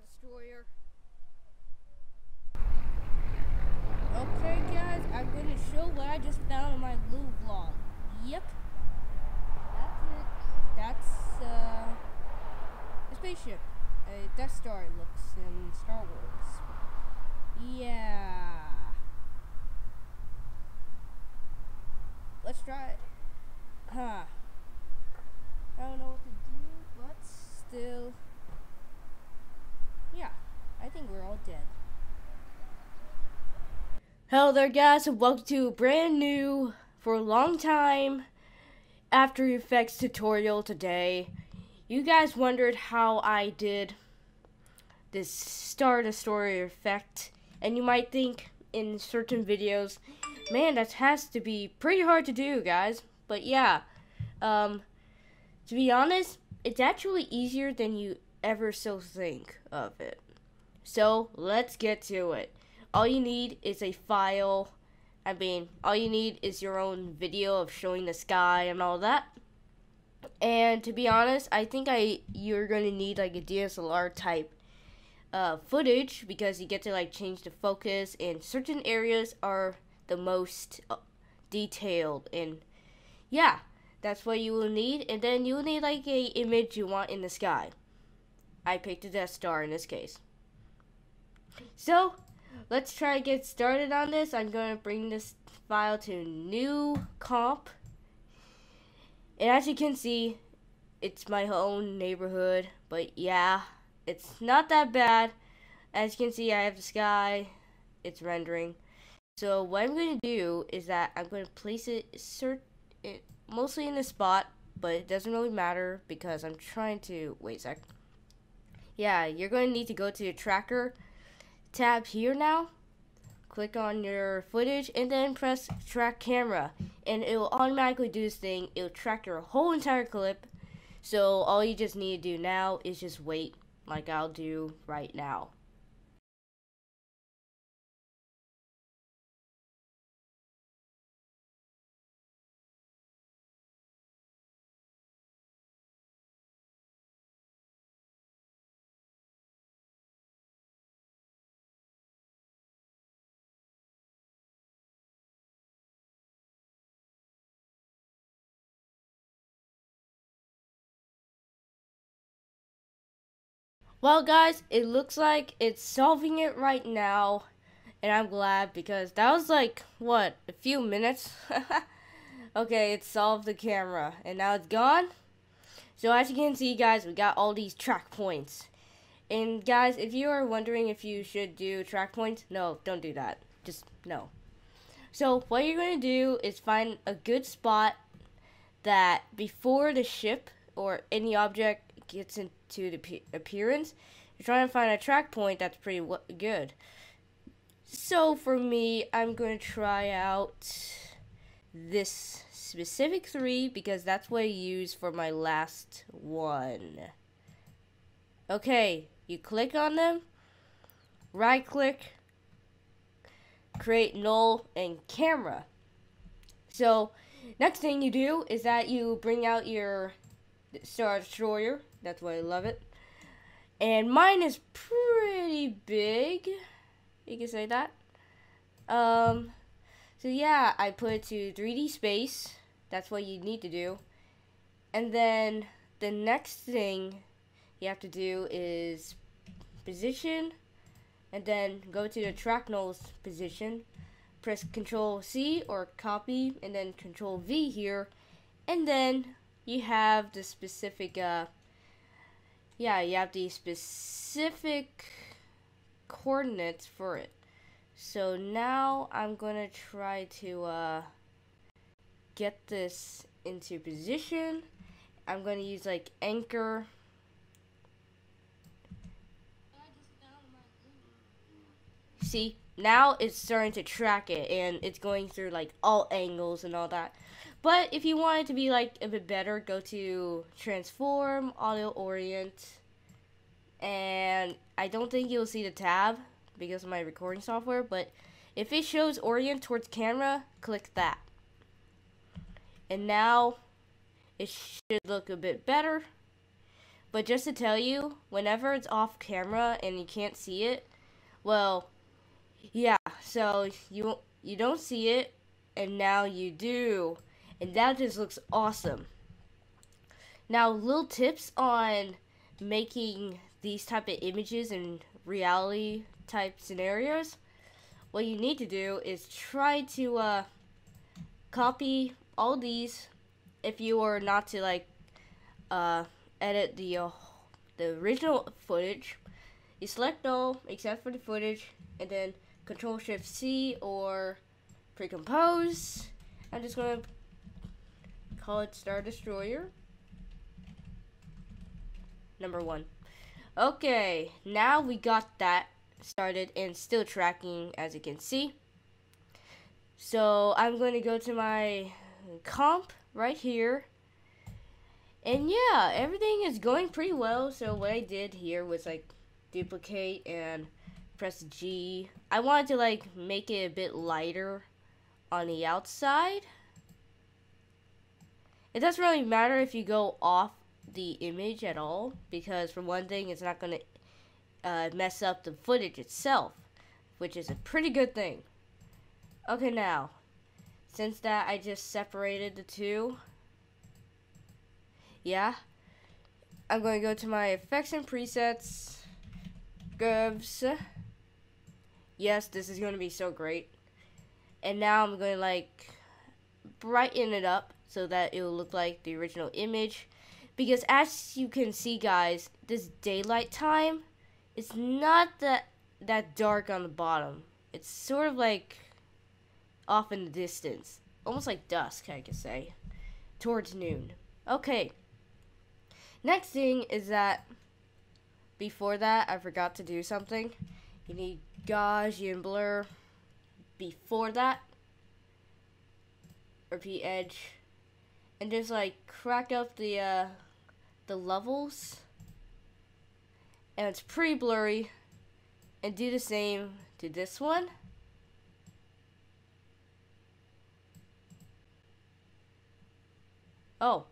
Destroyer. Okay guys, I'm gonna show what I just found in my glue vlog. Yep. That's it. That's uh a spaceship. A Death Star it looks in Star Wars. Yeah. Let's try it. Huh. I don't know what to do, but still. Yeah, I think we're all dead. Hello there guys and welcome to brand new, for a long time, After Effects tutorial today. You guys wondered how I did this Star Destroyer effect, and you might think in certain videos, man, that has to be pretty hard to do, guys. But yeah, um, to be honest, it's actually easier than you ever so think of it. So let's get to it all you need is a file. I mean, all you need is your own video of showing the sky and all that. And to be honest, I think I you're gonna need like a DSLR type uh, footage because you get to like change the focus and certain areas are the most uh, detailed and yeah, that's what you will need. And then you will need like a image you want in the sky. I picked a Death Star in this case. So let's try to get started on this. I'm going to bring this file to new comp. And as you can see, it's my own neighborhood. But yeah, it's not that bad. As you can see, I have the sky. It's rendering. So what I'm going to do is that I'm going to place it, cert it mostly in the spot. But it doesn't really matter because I'm trying to... Wait a sec. Yeah, you're going to need to go to your tracker tab here now. Click on your footage and then press track camera. And it will automatically do this thing. It will track your whole entire clip. So all you just need to do now is just wait like I'll do right now. Well, guys, it looks like it's solving it right now. And I'm glad because that was like, what, a few minutes? okay, it solved the camera. And now it's gone. So as you can see, guys, we got all these track points. And guys, if you are wondering if you should do track points, no, don't do that. Just, no. So what you're going to do is find a good spot that before the ship or any object gets into the appearance, you're trying to find a track point that's pretty good. So for me, I'm going to try out this specific three because that's what I used for my last one. Okay, you click on them, right click, create null and camera. So next thing you do is that you bring out your Star Destroyer that's why I love it. And mine is pretty big. You can say that. Um, so yeah, I put it to 3D space. That's what you need to do. And then the next thing you have to do is position and then go to the track nulls position. Press Control C or copy and then Control V here. And then you have the specific uh, yeah, you have the specific coordinates for it. So now I'm to try to uh, get this into position. I'm to use like anchor. See, now it's starting to track it and it's going through like all angles and all that. But if you want it to be like a bit better, go to transform, auto orient, and I don't think you'll see the tab because of my recording software, but if it shows orient towards camera, click that. And now it should look a bit better. But just to tell you, whenever it's off camera and you can't see it, well, yeah, so you you don't see it and now you do. And that just looks awesome. Now, little tips on making these type of images in reality type scenarios. What you need to do is try to uh, copy all these if you were not to like uh, edit the uh, the original footage. You select all except for the footage, and then Control Shift C or pre-compose. I'm just gonna call it Star Destroyer. Number one. Okay, now we got that started and still tracking as you can see. So I'm going to go to my comp right here. And yeah, everything is going pretty well. So what I did here was like duplicate and press G. I wanted to like make it a bit lighter on the outside. It doesn't really matter if you go off the image at all because for one thing it's not going to uh, mess up the footage itself which is a pretty good thing. Okay now, since that I just separated the two, yeah, I'm going to go to my effects and presets, curves, yes this is going to be so great, and now I'm going to like brighten it up so that it will look like the original image. Because as you can see guys this daylight time it's not that that dark on the bottom. It's sort of like off in the distance. Almost like dusk I could say. Towards noon. Okay. Next thing is that before that I forgot to do something. You need Gaussian blur before that repeat edge and just like crack up the uh, the levels and it's pretty blurry and do the same to this one. Oh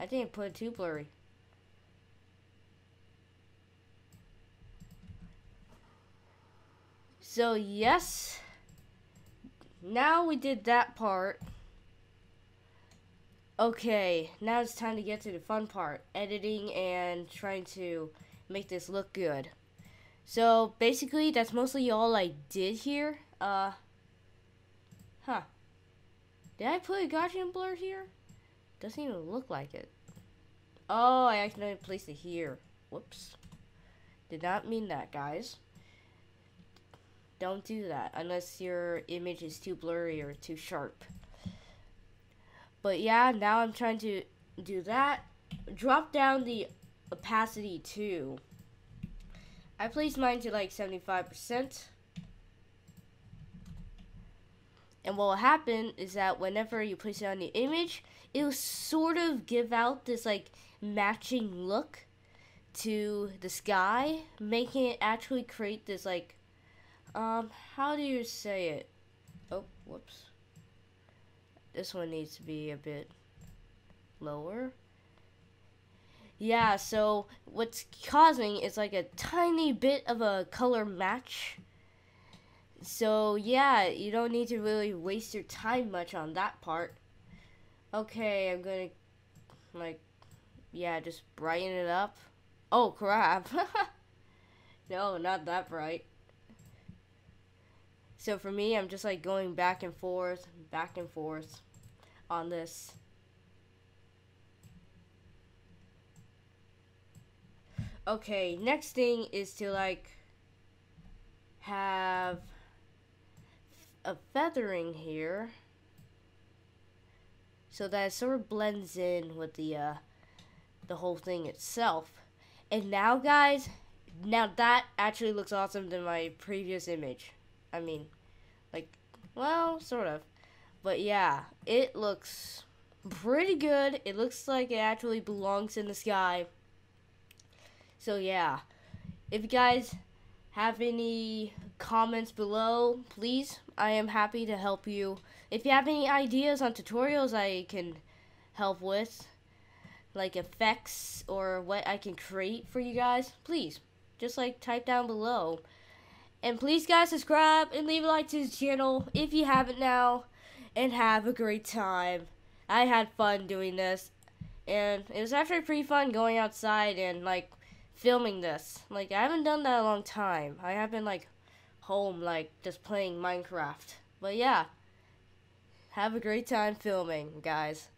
I didn't put it too blurry so yes now we did that part Okay, now it's time to get to the fun part, editing and trying to make this look good. So, basically, that's mostly all I did here. Uh, huh. Did I put a Gaussian blur here? Doesn't even look like it. Oh, I accidentally placed it here. Whoops. Did not mean that, guys. Don't do that unless your image is too blurry or too sharp. But yeah, now I'm trying to do that. Drop down the opacity too. I placed mine to like 75%. And what will happen is that whenever you place it on the image, it will sort of give out this like matching look to the sky, making it actually create this like, um, how do you say it? Oh, whoops. This one needs to be a bit lower. Yeah, so what's causing is like a tiny bit of a color match. So yeah, you don't need to really waste your time much on that part. Okay, I'm gonna like, yeah, just brighten it up. Oh crap. no, not that bright. So for me, I'm just like going back and forth, back and forth on this. Okay, next thing is to like have a feathering here so that it sort of blends in with the uh, the whole thing itself. And now guys, now that actually looks awesome than my previous image. I mean, like, well, sort of. But yeah, it looks pretty good. It looks like it actually belongs in the sky. So yeah, if you guys have any comments below, please, I am happy to help you. If you have any ideas on tutorials I can help with, like effects or what I can create for you guys, please just like type down below. And please guys subscribe and leave a like to the channel if you haven't now. And have a great time. I had fun doing this. And it was actually pretty fun going outside and like filming this. Like I haven't done that a long time. I have been like home like just playing Minecraft. But yeah. Have a great time filming, guys.